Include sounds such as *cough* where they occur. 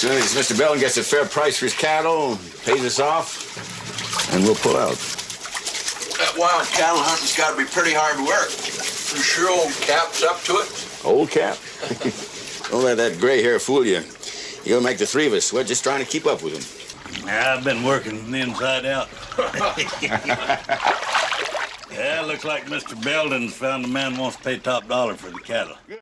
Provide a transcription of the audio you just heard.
soon as Mr. Belton gets a fair price for his cattle, pays us off, and we'll pull out. That wild cattle hunting's got to be pretty hard work. You sure old Cap's up to it? Old Cap. *laughs* Don't let that gray hair fool you. You'll make the three of us We're just trying to keep up with him. I've been working from the inside out. *laughs* yeah, looks like Mr. Belden's found a man wants to pay top dollar for the cattle.